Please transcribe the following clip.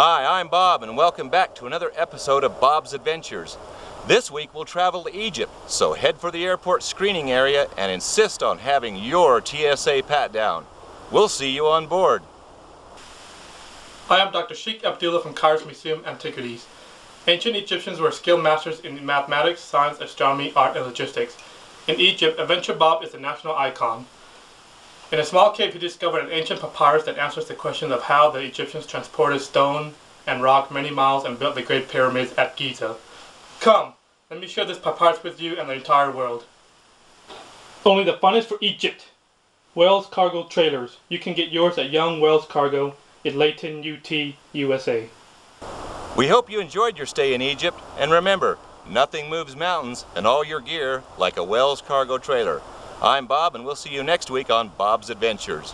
Hi, I'm Bob, and welcome back to another episode of Bob's Adventures. This week we'll travel to Egypt, so head for the airport screening area and insist on having your TSA pat down. We'll see you on board. Hi, I'm Dr. Sheikh Abdullah from Cairo's Museum Antiquities. Ancient Egyptians were skilled masters in mathematics, science, astronomy, art, and logistics. In Egypt, Adventure Bob is a national icon. In a small cave, he discovered an ancient papyrus that answers the question of how the Egyptians transported stone and rock many miles and built the Great Pyramids at Giza. Come, let me share this papyrus with you and the entire world. Only the funnest for Egypt. Wells Cargo Trailers. You can get yours at Young Wells Cargo in Layton, UT, USA. We hope you enjoyed your stay in Egypt, and remember, nothing moves mountains and all your gear like a Wells cargo trailer. I'm Bob, and we'll see you next week on Bob's Adventures.